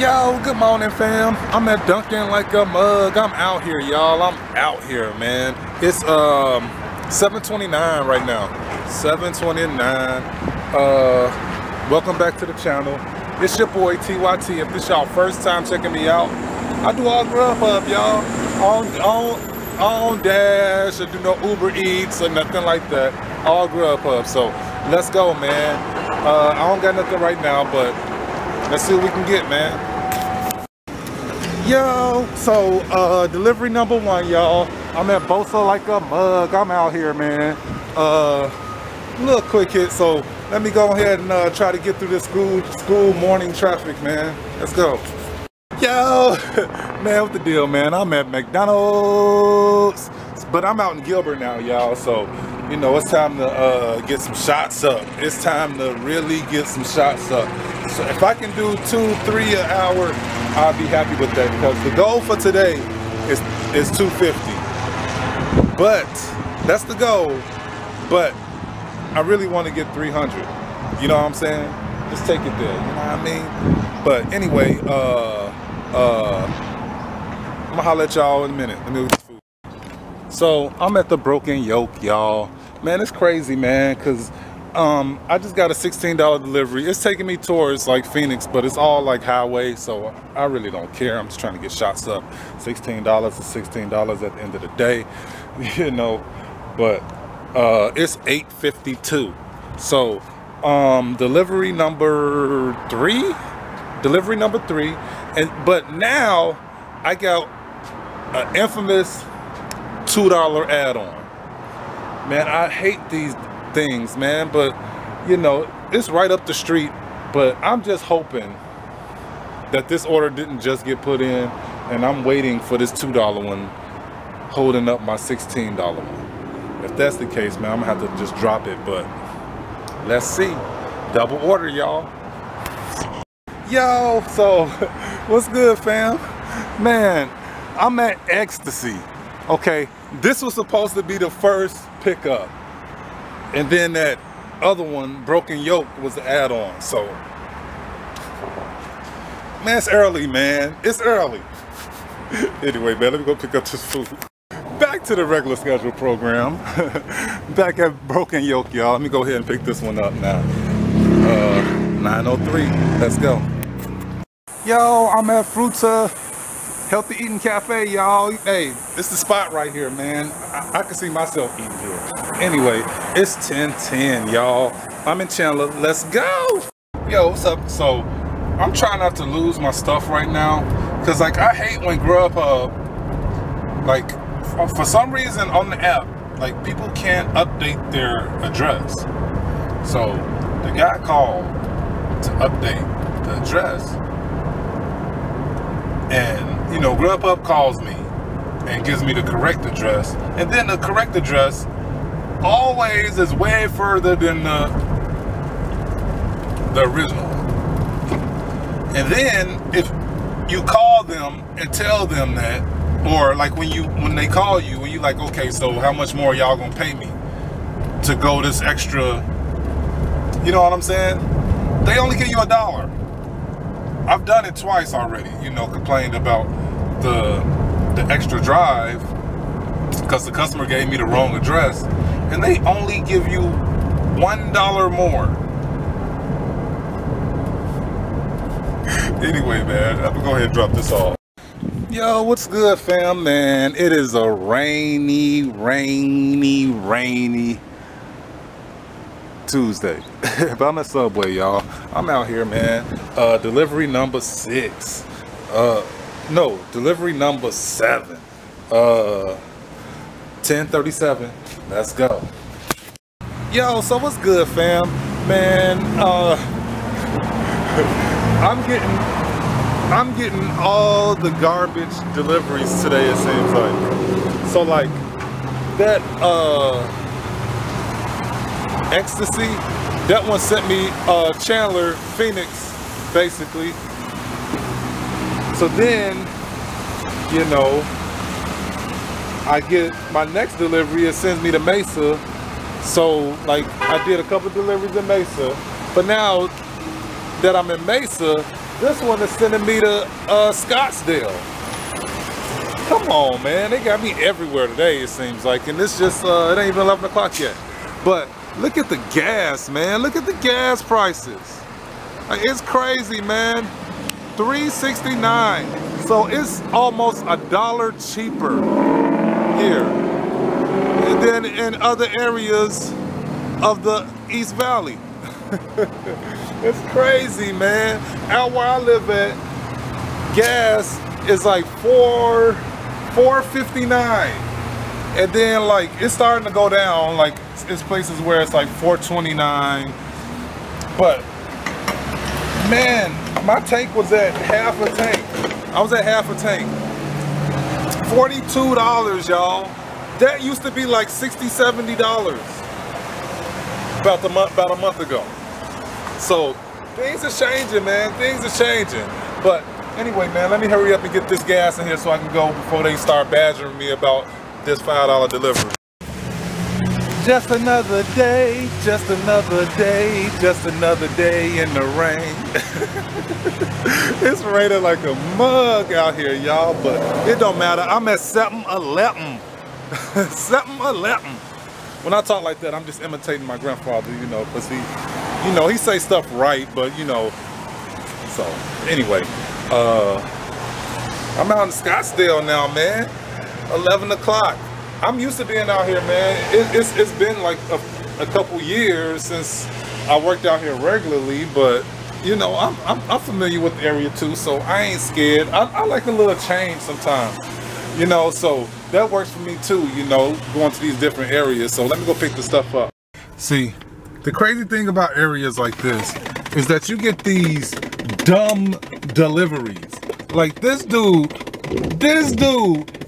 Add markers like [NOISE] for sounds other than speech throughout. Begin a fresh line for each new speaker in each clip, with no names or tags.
Yo, good morning, fam. I'm at Dunkin' like a mug. I'm out here, y'all. I'm out here, man. It's um 7:29 right now. 7:29. Uh, welcome back to the channel. It's your boy TYT. If this y'all first time checking me out, I do all Grubhub, y'all. On on on Dash or do no Uber Eats or nothing like that. All Grubhub. So let's go, man. Uh, I don't got nothing right now, but let's see what we can get, man. Yo, so uh, delivery number one, y'all. I'm at Bosa like a mug. I'm out here, man. Uh, little quick hit. So let me go ahead and uh, try to get through this school school morning traffic, man. Let's go. Yo, [LAUGHS] man, what the deal, man? I'm at McDonald's, but I'm out in Gilbert now, y'all. So, you know, it's time to uh, get some shots up. It's time to really get some shots up. So if I can do two, three an hour, I'll be happy with that because the goal for today is is 250. But that's the goal. But I really want to get 300. You know what I'm saying? Just take it there. You know what I mean? But anyway, uh, uh, I'm gonna holler at y'all in a minute. Let me food. So I'm at the Broken Yoke, y'all. Man, it's crazy, man, because um, I just got a $16 delivery. It's taking me towards like Phoenix, but it's all like highway, so I really don't care. I'm just trying to get shots up. $16 is $16 at the end of the day, [LAUGHS] you know. But uh, it's 8.52. So um, delivery number three, delivery number three, and but now I got an infamous $2 add-on. Man, I hate these things, man, but you know, it's right up the street, but I'm just hoping that this order didn't just get put in and I'm waiting for this $2 one holding up my $16 one. If that's the case, man, I'm gonna have to just drop it, but let's see. Double order, y'all. Yo, so [LAUGHS] what's good, fam? Man, I'm at Ecstasy. Okay, this was supposed to be the first pickup. And then that other one, Broken Yoke, was the add-on. So, man, it's early, man. It's early. [LAUGHS] anyway, man, let me go pick up this food. Back to the regular schedule program. [LAUGHS] Back at Broken Yoke, y'all. Let me go ahead and pick this one up now. Uh, 903. Let's go. Yo, I'm at Fruta Healthy Eating Cafe, y'all. Hey, is the spot right here, man. I, I can see myself eating here. Anyway, it's 1010, y'all. I'm in Chandler. Let's go. Yo, what's up? So, I'm trying not to lose my stuff right now. Because, like, I hate when Grubhub, like, for some reason on the app, like, people can't update their address. So, the guy called to update the address and you know grubhub calls me and gives me the correct address. And then the correct address always is way further than the the original and then if you call them and tell them that or like when you when they call you when you like okay so how much more y'all gonna pay me to go this extra you know what i'm saying? They only give you a dollar I've done it twice already, you know, complained about the the extra drive because the customer gave me the wrong address and they only give you one dollar more. anyway, man, I'm gonna go ahead and drop this off. Yo, what's good, fam, man? It is a rainy, rainy, rainy Tuesday. [LAUGHS] but I'm at Subway, y'all. I'm out here, man. Uh, delivery number six. Uh, no, delivery number seven. Uh, 1037. Let's go. Yo, so what's good, fam? Man, uh, [LAUGHS] I'm getting, I'm getting all the garbage deliveries today, it seems like. So like, that, uh, Ecstasy. That one sent me uh, Chandler, Phoenix, basically. So then, you know, I get my next delivery, it sends me to Mesa. So like I did a couple deliveries in Mesa, but now that I'm in Mesa, this one is sending me to uh, Scottsdale. Come on, man. They got me everywhere today, it seems like. And it's just, uh, it ain't even 11 o'clock yet. But look at the gas, man. Look at the gas prices. Like, it's crazy, man. 369 So it's almost a dollar cheaper here. than in other areas of the East Valley. [LAUGHS] it's crazy, man. Out where I live at, gas is like four, 459 and then like it's starting to go down like it's places where it's like 429 but man my tank was at half a tank. I was at half a tank. $42 y'all. That used to be like 60 70 dollars about the month about a month ago. So things are changing man. Things are changing. But Anyway, man, let me hurry up and get this gas in here so I can go before they start badgering me about this $5 delivery. Just another day, just another day, just another day in the rain. [LAUGHS] it's raining like a mug out here, y'all, but it don't matter. I'm at 7-Eleven. 7-Eleven. [LAUGHS] When I talk like that, I'm just imitating my grandfather, you know, because he, you know, he say stuff right, but, you know, so, anyway. Uh, I'm out in Scottsdale now, man. 11 o'clock. I'm used to being out here, man. It, it's, it's been like a, a couple years since I worked out here regularly, but you know, I'm, I'm, I'm, familiar with the area too, so I ain't scared. I, I, like a little change sometimes, you know, so that works for me too, you know, going to these different areas. So let me go pick the stuff up. See, the crazy thing about areas like this is that you get these dumb deliveries. Like this dude, this dude,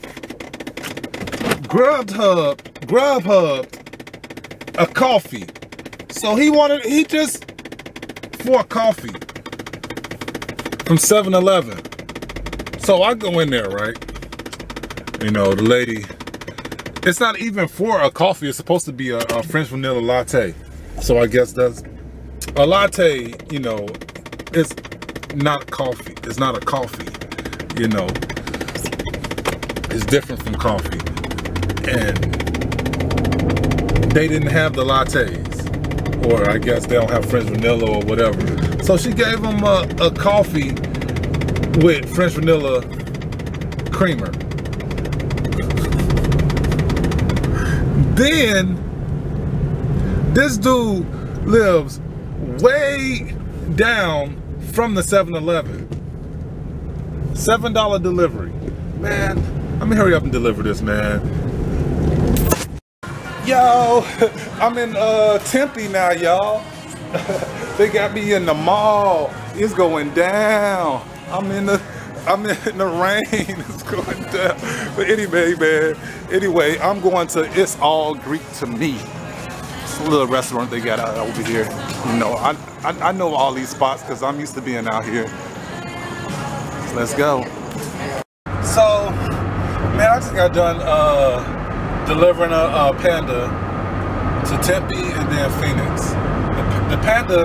Grubhub, Grubhub, a coffee. So he wanted, he just, for a coffee from 7-Eleven. So I go in there, right? You know, the lady, it's not even for a coffee. It's supposed to be a, a French vanilla latte. So I guess that's, a latte, you know, it's not coffee. It's not a coffee, you know. It's different from coffee. And they didn't have the lattes. Or I guess they don't have French vanilla or whatever. So she gave them a, a coffee with French vanilla creamer. Then this dude lives way down from the 7-Eleven. $7 delivery. Man, let me hurry up and deliver this, man. Yo, [LAUGHS] I'm in uh, Tempe now, y'all. [LAUGHS] they got me in the mall. It's going down. I'm in the I'm in [LAUGHS] the rain. It's going down. But anyway, man. Anyway, I'm going to It's All Greek to Me. It's a little restaurant they got out over here. You know, I, I, I know all these spots because I'm used to being out here. So let's go. So, man, I just got done uh, delivering a, a, Panda to Tempe and then Phoenix. The, the, Panda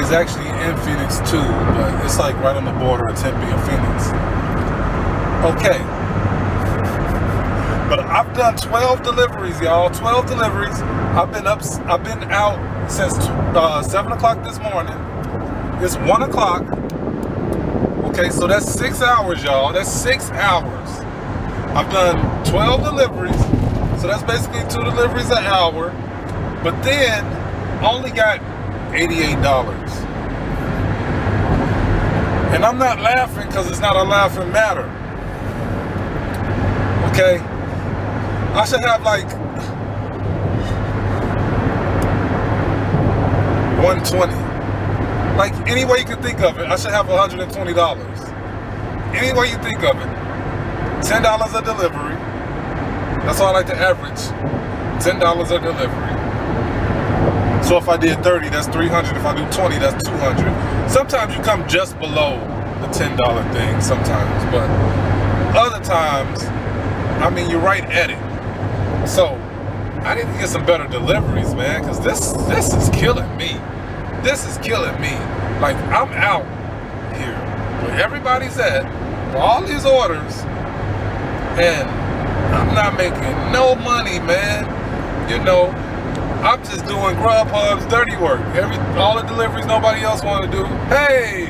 is actually in Phoenix too, but it's like right on the border of Tempe and Phoenix. Okay. But I've done 12 deliveries, y'all. 12 deliveries. I've been up, I've been out since uh, 7 o'clock this morning. It's 1 o'clock. Okay, so that's six hours, y'all. That's six hours. I've done 12 deliveries. So that's basically two deliveries an hour. But then, only got $88. And I'm not laughing because it's not a laughing matter. Okay? I should have like 120 Like, any way you can think of it, I should have $120. Any way you think of it. $10 a delivery. That's all I like to average. $10 a delivery. So if I did 30, that's 300. If I do 20, that's 200. Sometimes you come just below the $10 thing sometimes, but other times, I mean, you're right at it. So I need to get some better deliveries, man, because this this is killing me. This is killing me. Like I'm out here where everybody's at all these orders, and I'm not making no money, man. You know, I'm just doing Grubhub's dirty work. Every all the deliveries nobody else want to do. Hey,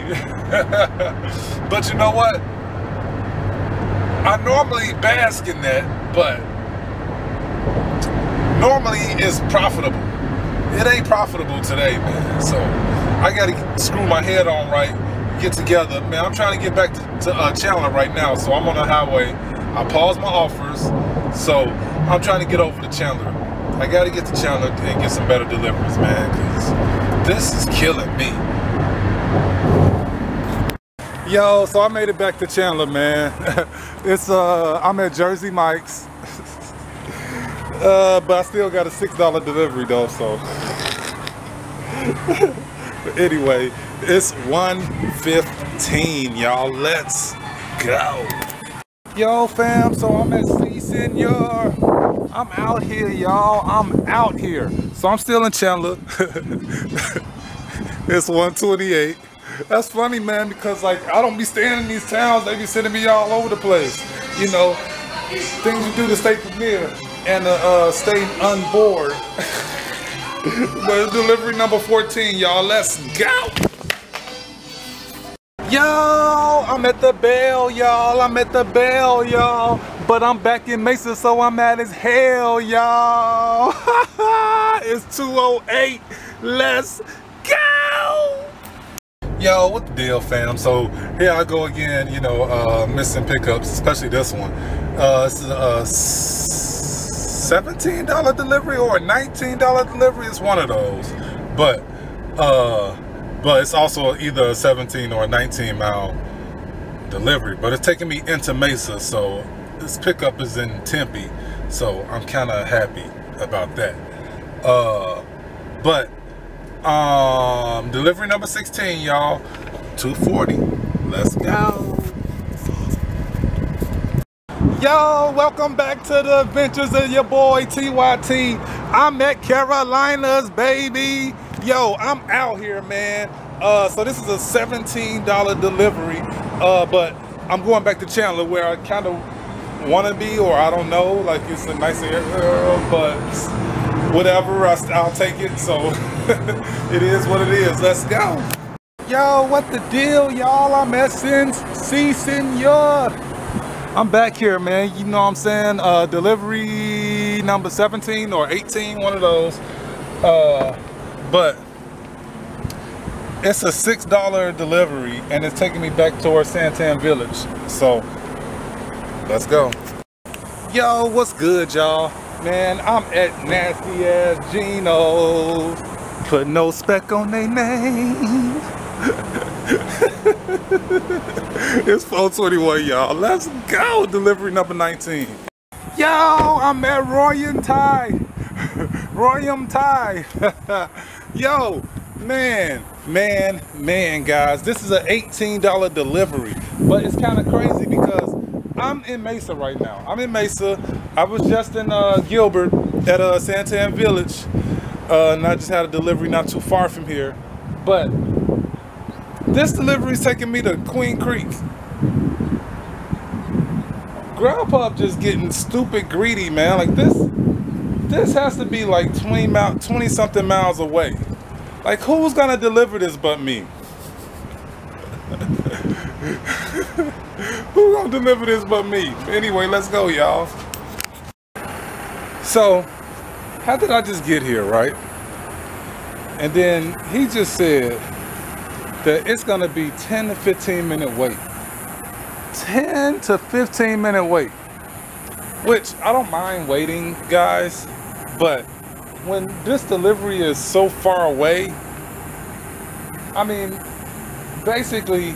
[LAUGHS] but you know what? I normally bask in that, but normally it's profitable. It ain't profitable today, man. So I gotta screw my head on right, get together. Man, I'm trying to get back to, to uh, Chandler right now, so I'm on the highway. I paused my offers, so I'm trying to get over to Chandler. I gotta get to Chandler and get some better deliveries, man, because this is killing me. Yo, so I made it back to Chandler, man. [LAUGHS] it's uh, I'm at Jersey Mike's. [LAUGHS] uh, but I still got a six dollar delivery though, so. [LAUGHS] but anyway, it's 1:15, y'all. Let's go. Yo, fam. So I'm at Si Senor. I'm out here, y'all. I'm out here. So I'm still in Chandler. [LAUGHS] it's 128. That's funny, man, because like I don't be staying in these towns. They be sending me all over the place. You know, things you do to stay familiar and uh, uh, stay unbored. [LAUGHS] but delivery number 14, y'all. Let's go. Yo, I'm at the bell, y'all. I'm at the bell, y'all. But I'm back in Mesa, so I'm mad as hell, y'all. [LAUGHS] it's 208. Let's go. Yo, what the deal, fam? So here I go again, you know, uh, missing pickups, especially this one. Uh, this is a $17 delivery or a $19 delivery. It's one of those. But, uh, but it's also either a 17 or a 19 mile delivery. But it's taking me into Mesa, so this pickup is in Tempe. So I'm kind of happy about that. Uh, but um, delivery number 16, y'all. 240. Let's go. Yo, welcome back to the adventures of your boy TYT. I'm at Carolinas, baby. Yo, I'm out here, man. Uh, so this is a $17 delivery, uh, but I'm going back to Chandler where I kind of want to be, or I don't know, like it's a nice area, but whatever, I, will take it. So [LAUGHS] it is what it is. Let's go. Yo, what the deal, y'all? I'm at Sin Si Senor. I'm back here, man. You know what I'm saying? Uh, delivery number 17 or 18, one of those. Uh, but it's a $6 delivery and it's taking me back towards Santan Village. So let's go. Yo, what's good, y'all? Man, I'm at nasty ass Gino. Put no speck on their name. [LAUGHS] it's 421, y'all. Let's go. Delivery number 19. Yo, I'm at Royal Thai. [LAUGHS] Royal Thai. [LAUGHS] Yo, man, man, man, guys. This is an $18 delivery. But it's kind of crazy because I'm in Mesa right now. I'm in Mesa. I was just in uh, Gilbert at uh, Santan Village. Uh, and I just had a delivery not too far from here. But this delivery is taking me to Queen Creek. Grubhub just getting stupid greedy, man. Like this, this has to be like 20 mile, 20 something miles away. Like who's gonna deliver this but me? [LAUGHS] Who gonna deliver this but me? Anyway, let's go, y'all. So, how did I just get here, right? And then he just said that it's gonna be 10 to 15 minute wait. 10 to 15 minute wait. Which I don't mind waiting, guys, but when this delivery is so far away, I mean, basically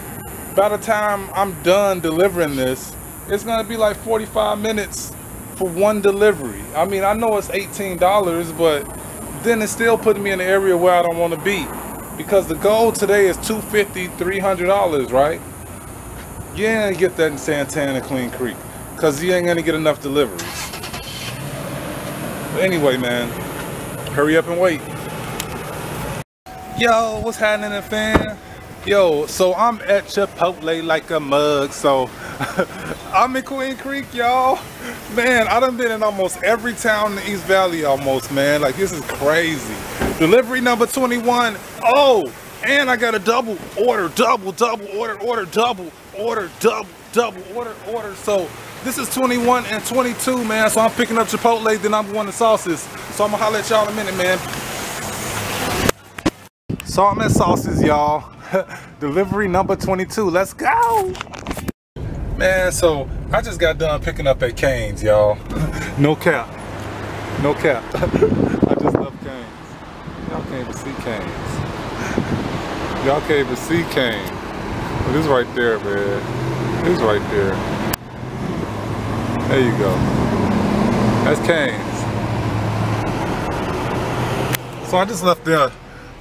by the time I'm done delivering this, it's gonna be like 45 minutes for one delivery. I mean, I know it's $18, but then it's still putting me in an area where I don't want to be. Because the goal today is $250, $300, right? Gonna get that in Santana Queen Creek. Because you ain't gonna get enough deliveries. Anyway, man, hurry up and wait. Yo, what's happening, fam? Yo, so I'm at Chipotle like a mug. So [LAUGHS] I'm in Queen Creek, y'all. Man, I done been in almost every town in the East Valley almost, man. Like this is crazy. Delivery number 21. Oh, and I got a double order, double, double, order, order, double, order, double, double, order, order. So this is 21 and 22, man. So I'm picking up Chipotle, then I'm going to sauces. So I'm gonna holler at y'all in a minute, man. So I'm at sauces, y'all. [LAUGHS] Delivery number 22. Let's go. Man, so I just got done picking up at Cane's, y'all. [LAUGHS] no cap. No cap. [LAUGHS] I just love Cane's. Y'all can't even see Cane's. Y'all can't even see Cane's. But it's right there, man. It's right there. There you go. That's Cane's. So I just left there.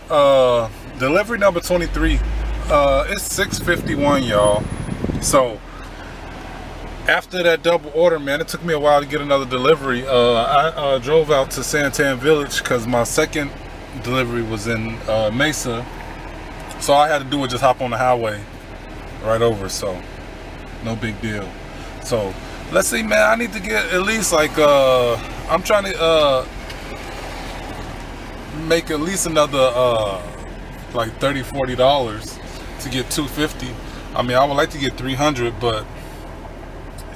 Uh, delivery number 23 uh it's 651 y'all so after that double order man it took me a while to get another delivery uh i uh, drove out to santan village because my second delivery was in uh, mesa so i had to do it just hop on the highway right over so no big deal so let's see man i need to get at least like uh i'm trying to uh make at least another uh like 30 40 dollars to get 250 i mean i would like to get 300 but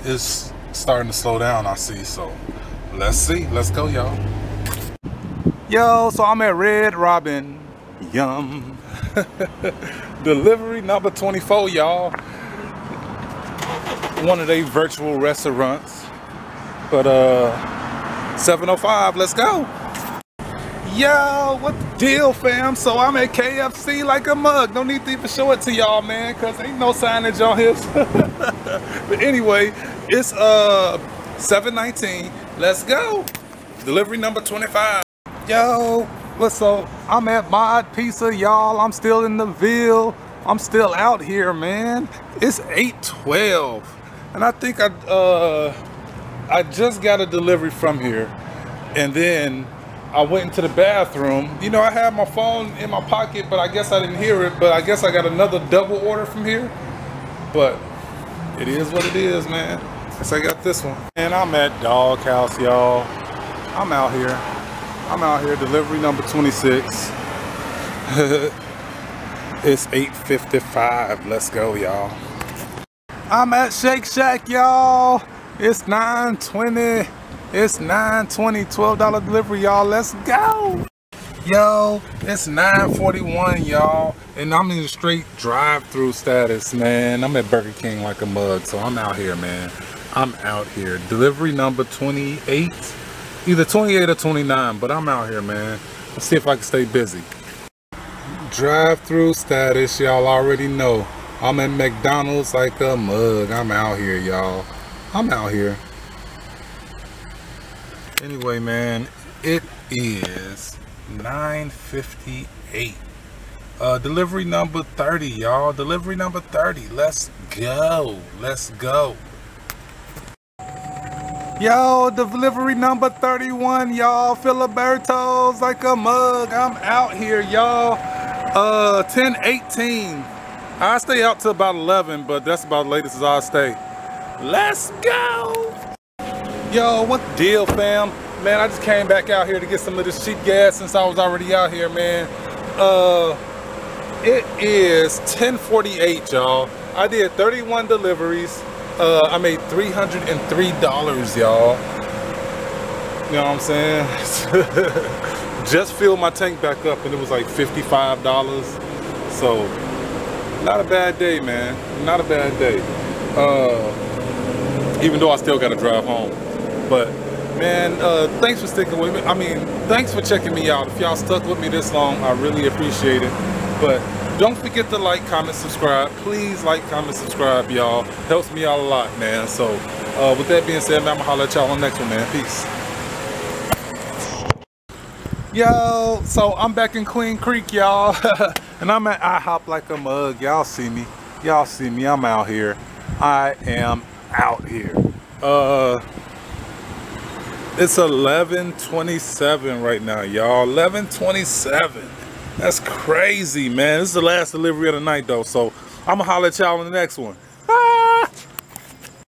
it's starting to slow down i see so let's see. Let's go y'all. Yo so i'm at red robin yum. [LAUGHS] Delivery number 24 y'all one of these virtual restaurants but uh 705 let's go Yo, what the deal, fam? So I'm at KFC like a mug. No need to even show it to y'all, man, because ain't no signage on here. [LAUGHS] but anyway, it's uh 719. Let's go. Delivery number 25. Yo, what's up? I'm at Mod Pizza, y'all. I'm still in the Ville. I'm still out here, man. It's 812. And I think I uh I just got a delivery from here. And then I went into the bathroom. You know, I had my phone in my pocket, but I guess I didn't hear it. But I guess I got another double order from here. But it is what it is, man. Guess I got this one. And I'm at Dog Haus, y'all. I'm out here. I'm out here, delivery number 26. [LAUGHS] it's 8.55. Let's go, y'all. I'm at Shake Shack, y'all. It's 9.20. It's 920 $12 delivery, y'all. Let's go. Yo, it's 941, y'all. And I'm in straight drive-through status, man. I'm at Burger King like a mug, so I'm out here, man. I'm out here. Delivery number 28. Either 28 or 29, but I'm out here, man. Let's see if I can stay busy. Drive-through status, y'all already know. I'm at McDonald's like a mug. I'm out here, y'all. I'm out here. Anyway man it is 958 uh delivery number 30 y'all. Delivery number 30 let's go. Let's go. Yo delivery number 31 y'all. Filiberto's like a mug. I'm out here y'all. Uh 10 18 i stay out till about 11 but that's about the latest as i stay let's go Yo, what the deal, fam? Man, I just came back out here to get some of this cheap gas since I was already out here, man. Uh, it is 1048, y'all. I did 31 deliveries. Uh, I made $303, y'all. You know what I'm saying? [LAUGHS] just filled my tank back up and it was like $55. So, not a bad day, man. Not a bad day. Uh, even though I still got to drive home. But man, uh, thanks for sticking with me. I mean, thanks for checking me out. If y'all stuck with me this long, I really appreciate it. But don't forget to like, comment, subscribe. Please like, comment, subscribe, y'all. Helps me out a lot, man. So uh, with that being said, man, I'm gonna holler at y'all on the next one, man. Peace. Yo, so I'm back in Queen Creek, y'all. [LAUGHS] and I'm at IHOP like a mug. Y'all see me. Y'all see me. I'm out here. I am out here. Uh it's 11:27 right now, y'all. 11:27. That's crazy, man. This is the last delivery of the night, though. So I'm to holler at y'all on the next one.